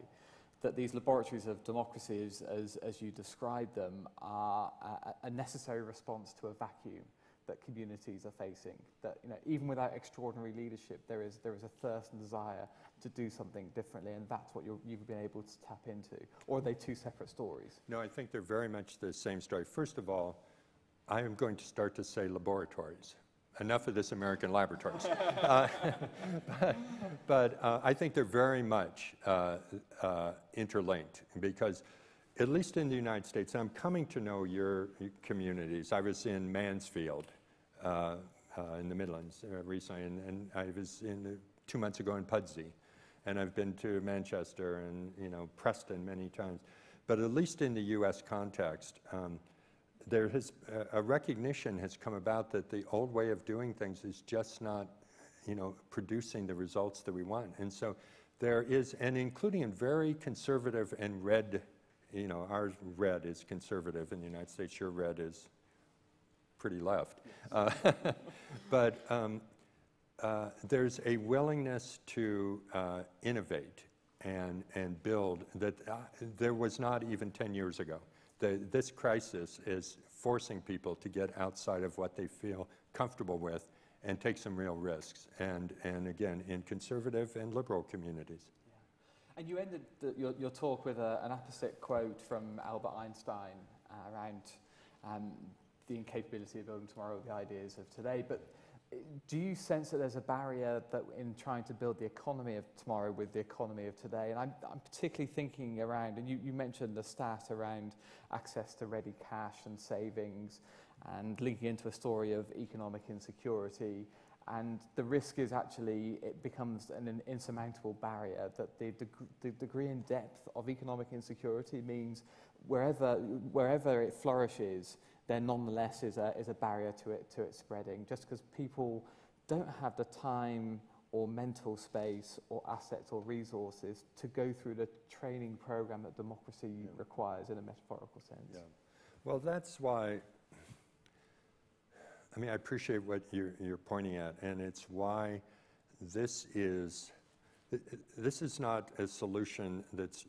That these laboratories of democracy, as, as, as you describe them, are a, a necessary response to a vacuum that communities are facing. That you know, even without extraordinary leadership, there is, there is a thirst and desire to do something differently, and that's what you have been able to tap into. Or are they two separate stories? No, I think they're very much the same story. First of all, I am going to start to say laboratories. Enough of this American laboratories. uh, but, but uh, I think they're very much uh, uh, interlinked because, at least in the United States, I'm coming to know your communities. I was in Mansfield uh, uh, in the Midlands recently, and, and, I was in the, two months ago in Pudsey, and I've been to Manchester and you know Preston many times. But at least in the U.S. context, um, there has a recognition has come about that the old way of doing things is just not, you know, producing the results that we want. And so there is, and including in very conservative and red, you know, our red is conservative in the United States, your red is pretty left. Uh, but um, uh, there's a willingness to uh, innovate and, and build that uh, there was not even 10 years ago the, this crisis is forcing people to get outside of what they feel comfortable with and take some real risks. And, and again, in conservative and liberal communities. Yeah. And you ended the, your, your talk with a, an apposite quote from Albert Einstein uh, around um, the incapability of building tomorrow the ideas of today. But do you sense that there's a barrier that in trying to build the economy of tomorrow with the economy of today? And I'm, I'm particularly thinking around, and you, you mentioned the stat around access to ready cash and savings and linking into a story of economic insecurity. And the risk is actually it becomes an, an insurmountable barrier that the, deg the degree and depth of economic insecurity means wherever, wherever it flourishes, there nonetheless is a, is a barrier to it, to it spreading, just because people don't have the time or mental space or assets or resources to go through the training program that democracy yeah. requires in a metaphorical sense. Yeah. Well, that's why, I mean, I appreciate what you're, you're pointing at, and it's why this is, this is not a solution that's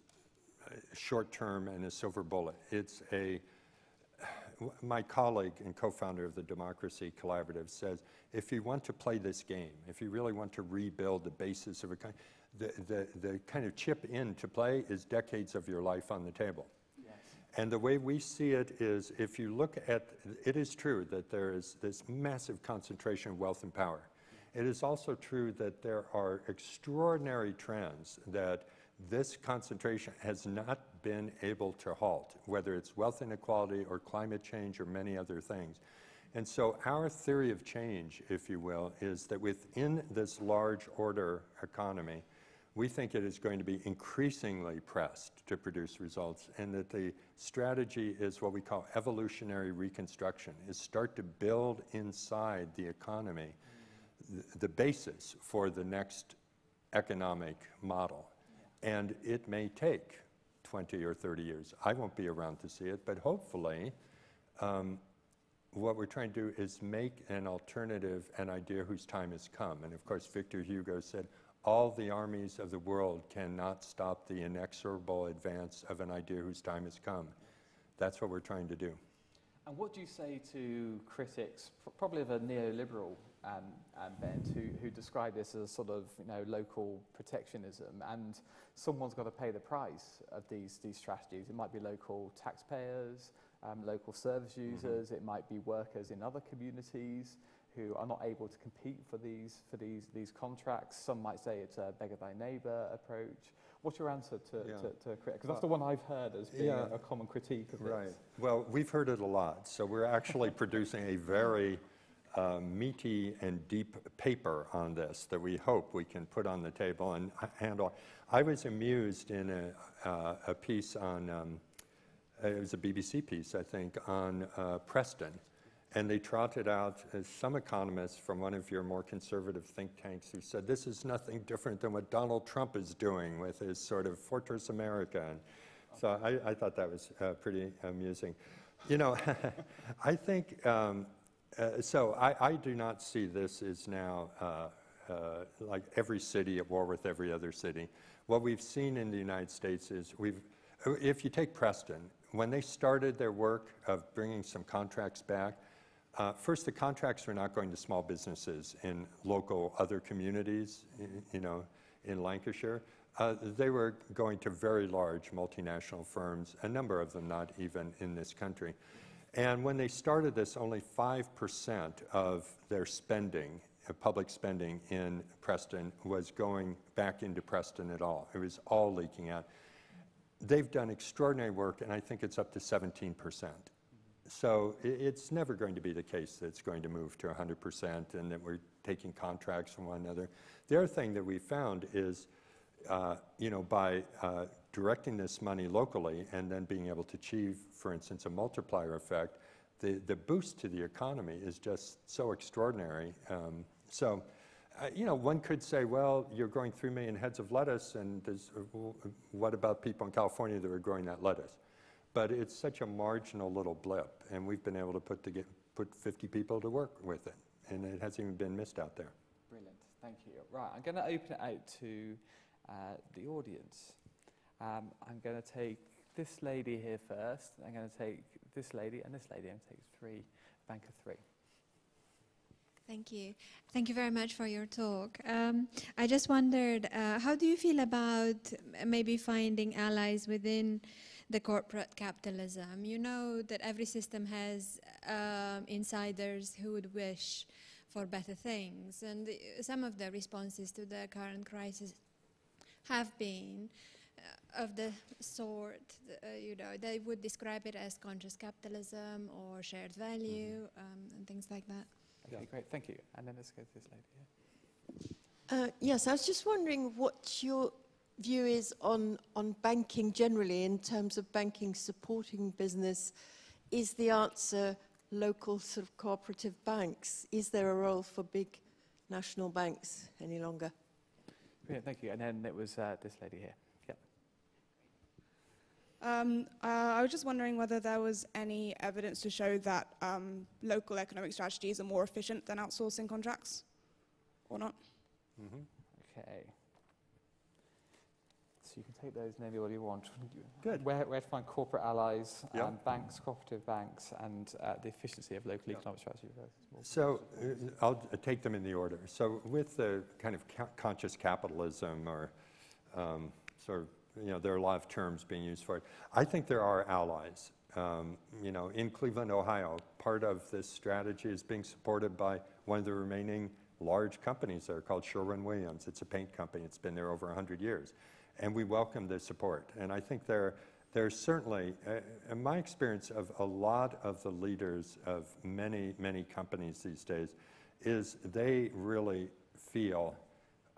uh, short term and a silver bullet. It's a, my colleague and co-founder of the Democracy Collaborative says, if you want to play this game, if you really want to rebuild the basis of a kind, the, the, the kind of chip in to play is decades of your life on the table. Yes. And the way we see it is if you look at, it is true that there is this massive concentration of wealth and power. It is also true that there are extraordinary trends that this concentration has not been able to halt, whether it's wealth inequality or climate change or many other things. And so our theory of change, if you will, is that within this large order economy, we think it is going to be increasingly pressed to produce results and that the strategy is what we call evolutionary reconstruction, is start to build inside the economy the, the basis for the next economic model. And it may take 20 or 30 years. I won't be around to see it, but hopefully, um, what we're trying to do is make an alternative an idea whose time has come. And of course, Victor Hugo said, all the armies of the world cannot stop the inexorable advance of an idea whose time has come. That's what we're trying to do. And what do you say to critics, probably of a neoliberal um, um, bent, who, who describe this as a sort of you know, local protectionism, and someone's got to pay the price of these, these strategies. It might be local taxpayers, um, local service mm-hmm. users, mm -hmm. it might be workers in other communities who are not able to compete for these, for these, these contracts. Some might say it's a beggar thy neighbour approach. What's your answer to, yeah. to, to Because that's the one I've heard as being yeah. a, a, common critique of right. this. Well, we've heard it a lot. So we're actually producing a very uh, meaty and deep paper on this that we hope we can put on the table and handle. I was amused in a, uh, a piece on, um, it was a BBC piece, I think, on uh, Preston, And they trotted out uh, some economists from one of your more conservative think tanks who said this is nothing different than what Donald Trump is doing with his sort of Fortress America. And so I, I thought that was uh, pretty amusing. You know, I think, um, uh, so I, I, do not see this as now uh, uh, like every city at war with every other city. What we've seen in the United States is we've, if you take Preston, when they started their work of bringing some contracts back, uh, first, the contracts were not going to small businesses in local other communities, you know, in Lancashire. Uh, they were going to very large multinational firms, a number of them not even in this country. And when they started this, only 5% of their spending, uh, public spending in Preston, was going back into Preston at all. It was all leaking out. They've done extraordinary work, and I think it's up to 17 percent. So it's never going to be the case that it's going to move to 100% and that we're taking contracts from one another. The other thing that we found is, uh, you know, by uh, directing this money locally and then being able to achieve, for instance, a multiplier effect, the, the boost to the economy is just so extraordinary. Um, so, uh, you know, one could say, well, you're growing 3 million heads of lettuce, and uh, what about people in California that are growing that lettuce? But it's such a marginal little blip, and we've been able to put, to get, put 50 people to work with it, and it hasn't even been missed out there. Brilliant, thank you. Right, I'm going to open it out to uh, the audience. Um, I'm going to take this lady here first. I'm going to take this lady and this lady. I'm going to take three, bank of three. Thank you. Thank you very much for your talk. Um, I just wondered, uh, how do you feel about maybe finding allies within the corporate capitalism. You know that every system has um, insiders who would wish for better things, and the, some of the responses to the current crisis have been uh, of the sort, uh, you know, they would describe it as conscious capitalism or shared value mm-hmm. um, and things like that. Okay, yeah. great, thank you. And then let's go to this lady here. Uh, yes, I was just wondering what your view is on, on banking generally in terms of banking supporting business. Is the answer local sort of cooperative banks? Is there a role for big national banks any longer? Brilliant, thank you. And then it was uh, this lady here. Yep. Um, uh, I was just wondering whether there was any evidence to show that um, local economic strategies are more efficient than outsourcing contracts, or not. Mm -hmm. Okay So you can take those in any order you want. Good. Where, where to find corporate allies, yep. um, banks, cooperative banks, and uh, the efficiency of local yep. economic strategy. So uh, I'll take them in the order. So with the kind of ca conscious capitalism or um, sort of, you know, there are a lot of terms being used for it. I think there are allies. Um, you know, in Cleveland, Ohio, part of this strategy is being supported by one of the remaining large companies there called Sherwin-Williams. It's a paint company. It's been there over 100 years and we welcome the support. And I think there, there's certainly, uh, in my experience of a lot of the leaders of many, many companies these days, is they really feel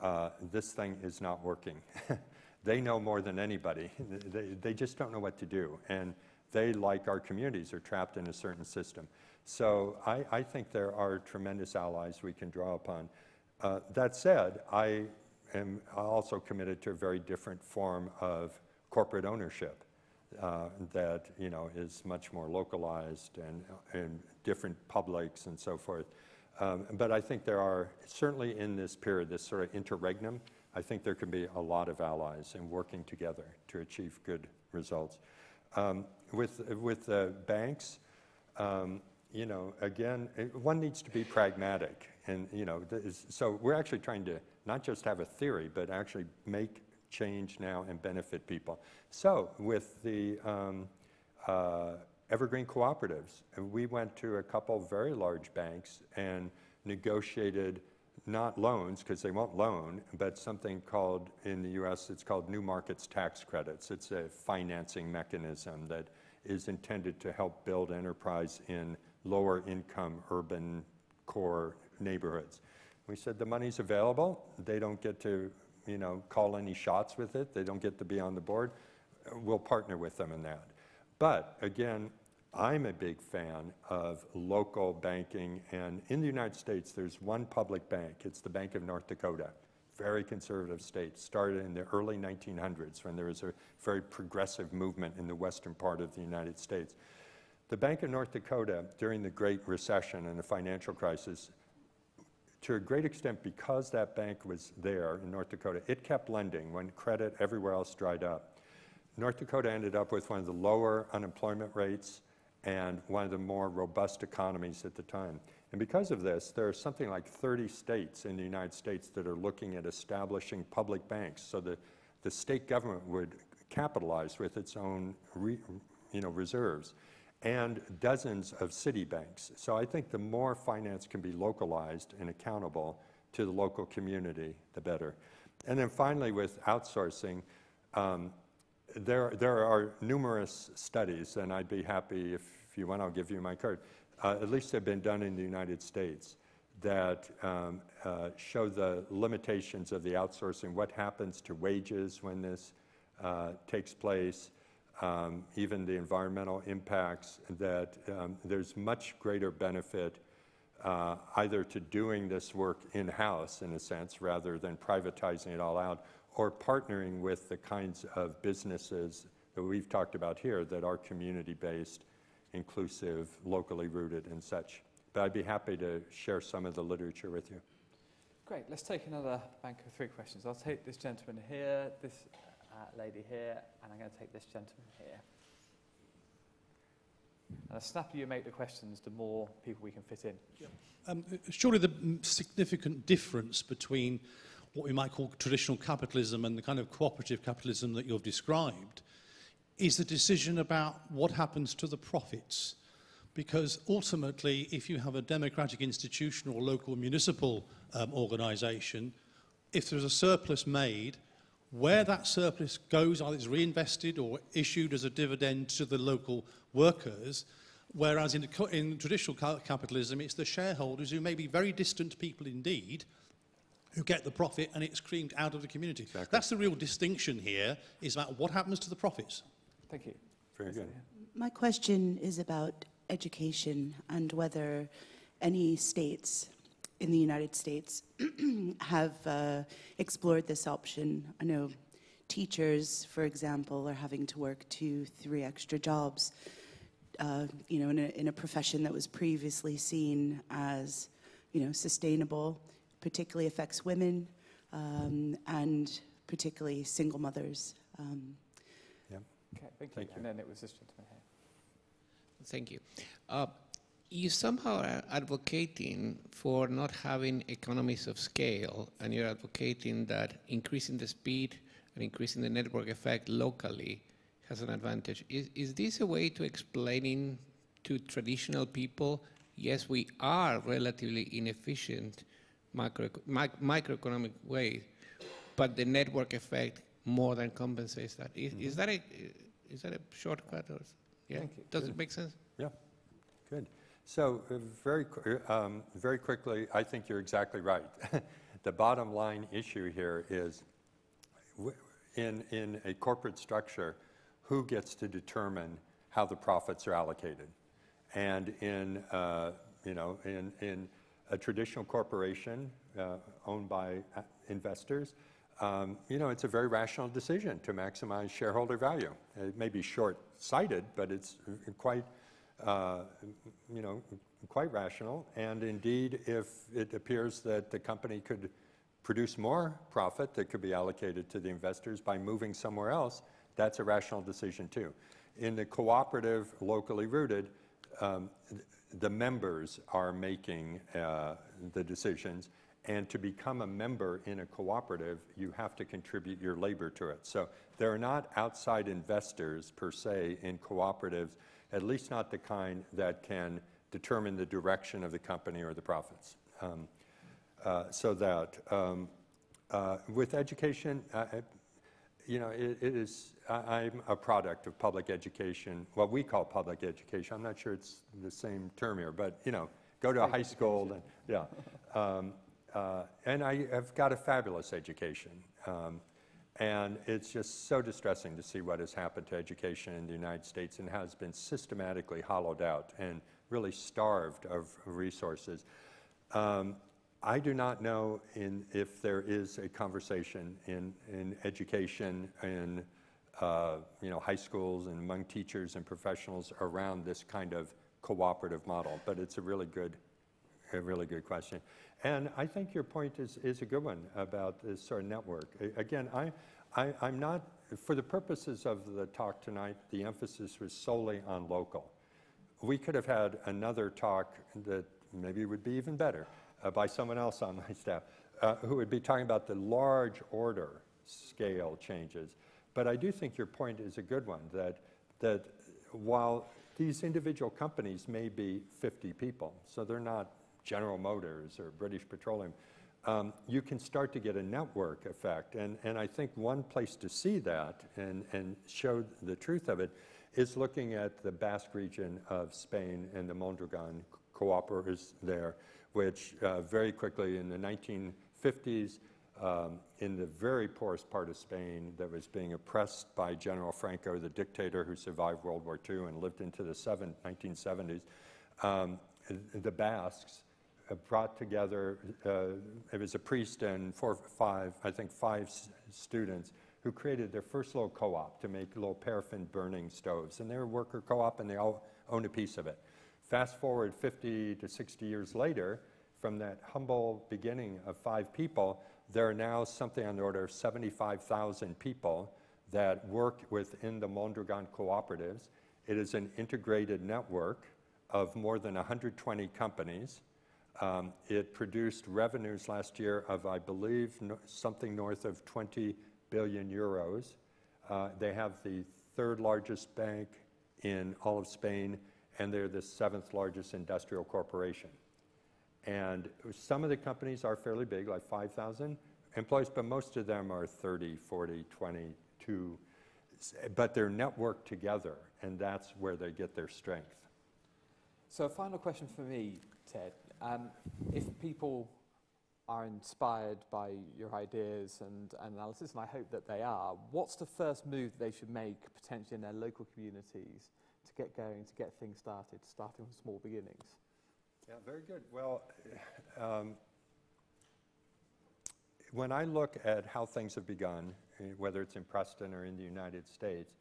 uh, this thing is not working. they know more than anybody. they, they just don't know what to do. And they, like our communities, are trapped in a certain system. So I, I think there are tremendous allies we can draw upon. Uh, that said, I am also committed to a very different form of corporate ownership uh, that you know is much more localized and, and different publics and so forth. Um, but I think there are certainly in this period, this sort of interregnum, I think there can be a lot of allies in working together to achieve good results. Um, with with uh, banks, um, you know, again, it, one needs to be pragmatic, and you know, so we're actually trying to not just have a theory, but actually make change now and benefit people. So with the um, uh, Evergreen Cooperatives, we went to a couple very large banks and negotiated not loans, because they won't loan, but something called, in the US, it's called New Markets Tax Credits. It's a financing mechanism that is intended to help build enterprise in lower income urban core neighborhoods. We said the money's available. They don't get to, you know, call any shots with it. They don't get to be on the board. We'll partner with them in that. But again, I'm a big fan of local banking, and in the United States, there's one public bank. It's the Bank of North Dakota, very conservative state, started in the early 1900s when there was a very progressive movement in the western part of the United States. The Bank of North Dakota, during the Great Recession and the financial crisis, to a great extent, because that bank was there in North Dakota, it kept lending when credit everywhere else dried up. North Dakota ended up with one of the lower unemployment rates and one of the more robust economies at the time. And because of this, there are something like 30 states in the United States that are looking at establishing public banks so that the state government would capitalize with its own re, you know, reserves and dozens of city banks. So I think the more finance can be localized and accountable to the local community, the better. And then finally, with outsourcing, um, there, there are numerous studies, and I'd be happy if, you want, I'll give you my card. Uh, at least they've been done in the United States that um, uh, show the limitations of the outsourcing, what happens to wages when this uh, takes place, um, even the environmental impacts, that um, there's much greater benefit uh, either to doing this work in-house, in a sense, rather than privatizing it all out, or partnering with the kinds of businesses that we've talked about here that are community-based, inclusive, locally rooted, and such. But I'd be happy to share some of the literature with you. Great. Let's take another bank of three questions. I'll take this gentleman here, this uh, lady here, and I'm going to take this gentleman here. And the snappier you make the questions, the more people we can fit in. Um, surely the significant difference between what we might call traditional capitalism and the kind of cooperative capitalism that you've described is the decision about what happens to the profits. Because ultimately, if you have a democratic institution or local municipal um, organisation, if there's a surplus made, where that surplus goes, either it's reinvested or issued as a dividend to the local workers, whereas in, in traditional capitalism, it's the shareholders who may be very distant people indeed, who get the profit and it's creamed out of the community. Exactly. That's the real distinction here, is about what happens to the profits. Thank you. Very good. My question is about education and whether any states in the United States have uh, explored this option. I know teachers, for example, are having to work two, three extra jobs, uh, you know, in a, in a profession that was previously seen as, you know, sustainable, particularly affects women um, and particularly single mothers. Um, yeah. Okay, thank you. thank you. And then it was this gentleman here. Thank you. Uh, you somehow are advocating for not having economies of scale, and you're advocating that increasing the speed and increasing the network effect locally has an advantage. Is, is this a way to explaining to traditional people, yes, we are relatively inefficient macro, mic, microeconomic way, but the network effect more than compensates that. Is, mm -hmm. is that a is that a shortcut? Or, yeah, does Good. it make sense? Yeah, good. So uh, very, um, very quickly, I think you're exactly right. the bottom line issue here is in, in a corporate structure, who gets to determine how the profits are allocated? And in, uh, you know, in, in a traditional corporation uh, owned by uh, investors, um, you know, it's a very rational decision to maximize shareholder value. It may be short-sighted, but it's quite uh, you know, quite rational. And indeed, if it appears that the company could produce more profit that could be allocated to the investors by moving somewhere else, that's a rational decision too. In the cooperative, locally rooted, um, the members are making uh, the decisions. And to become a member in a cooperative, you have to contribute your labor to it. So there are not outside investors per se in cooperatives at least not the kind that can determine the direction of the company or the profits. Um, uh, so that um, uh, with education, uh, you know, it, it is, I, am a product of public education, what we call public education. I'm not sure it's the same term here, but, you know, go to a high school and, yeah. Um, uh, and I have got a fabulous education. Um, And it's just so distressing to see what has happened to education in the United States and has been systematically hollowed out and really starved of resources. Um, I do not know in, if there is a conversation in, in education, in you know, high schools and among teachers and professionals around this kind of cooperative model, but it's a really good, a really good question. And I think your point is, is a good one about this sort of network. Again, I, I, I'm not, for the purposes of the talk tonight, the emphasis was solely on local. We could have had another talk that maybe would be even better uh, by someone else on my staff uh, who would be talking about the large order scale changes. But I do think your point is a good one that, that while these individual companies may be 50 people, so they're not General Motors or British Petroleum, um, you can start to get a network effect. And, and I think one place to see that and, and show the truth of it is looking at the Basque region of Spain and the Mondragon cooperatives there, which uh, very quickly in the 1950s, um, in the very poorest part of Spain that was being oppressed by General Franco, the dictator who survived World War II and lived into the seven, 1970s, um, the Basques brought together, uh, it was a priest and four, five, I think five students who created their first little co-op to make little paraffin burning stoves. And they were a worker co-op and they all owned a piece of it. Fast forward 50 to 60 years later, from that humble beginning of five people, there are now something on the order of 75,000 people that work within the Mondragon cooperatives. It is an integrated network of more than 120 companies um, it produced revenues last year of, I believe, no, something north of 20 billion euros. Uh, they have the third largest bank in all of Spain, and they're the seventh largest industrial corporation. And some of the companies are fairly big, like 5,000 employees, but most of them are 30, 40, 22. But they're networked together, and that's where they get their strength. So, a final question for me, Ted. Um, if people are inspired by your ideas and, and, analysis, and I hope that they are, what's the first move they should make potentially in their local communities to get going, to get things started, starting from small beginnings? Yeah, very good. Well, um, when I look at how things have begun, eh, whether it's in Preston or in the United States,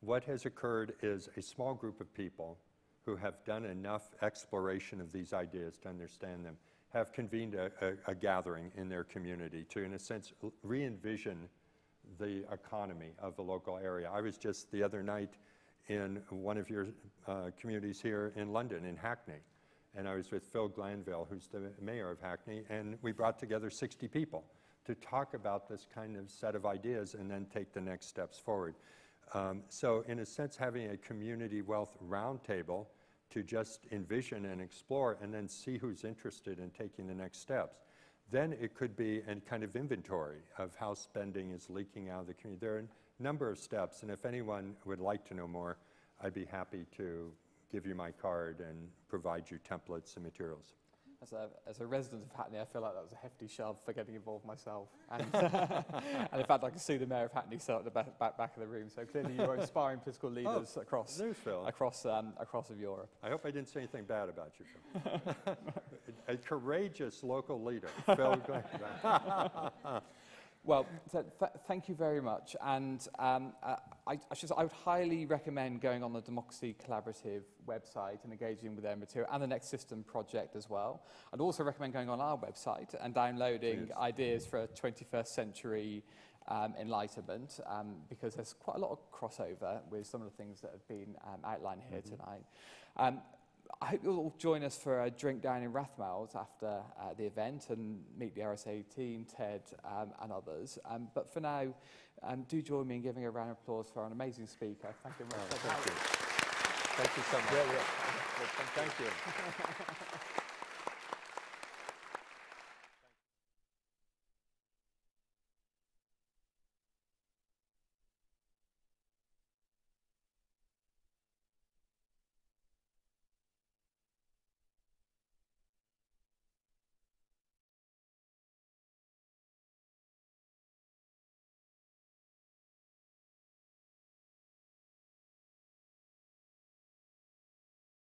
what has occurred is a small group of people who have done enough exploration of these ideas to understand them have convened a, a, a gathering in their community to, in a sense, re envision the economy of the local area. I was just the other night in one of your uh, communities here in London, in Hackney, and I was with Phil Glanville, who's the mayor of Hackney, and we brought together 60 people to talk about this kind of set of ideas and then take the next steps forward. Um, so in a sense, having a community wealth roundtable to just envision and explore and then see who's interested in taking the next steps. Then it could be a kind of inventory of how spending is leaking out of the community. There are a number of steps, and if anyone would like to know more, I'd be happy to give you my card and provide you templates and materials as a, as a resident of Hackney, I feel like that was a hefty shove for getting involved myself. And, and in fact, I can see the Mayor of Hackney still at the back, back, back of the room. So clearly you're inspiring political oh, leaders oh, across, across, um, across of Europe. I hope I didn't say anything bad about you, Phil. a, a courageous local leader, Phil Well, th thank you very much. And um, uh, I, I, should, I would highly recommend going on the Democracy Collaborative website and engaging with their material and the Next System project as well. I'd also recommend going on our website and downloading ideas for a 21st century um, enlightenment um, because there's quite a lot of crossover with some of the things that have been um, outlined here mm -hmm. tonight. Um, I hope you'll all join us for a drink down in Rawthmells after uh, the event and meet the RSA team, Ted, um, and others. Um, but for now, um, do join me in giving a round of applause for an amazing speaker. Thank you very much. Oh, thank, you. thank you so much. Yeah, yeah. Thank you.